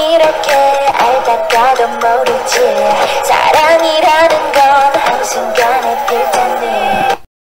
이렇게 알다 까도 모르지 사랑이라는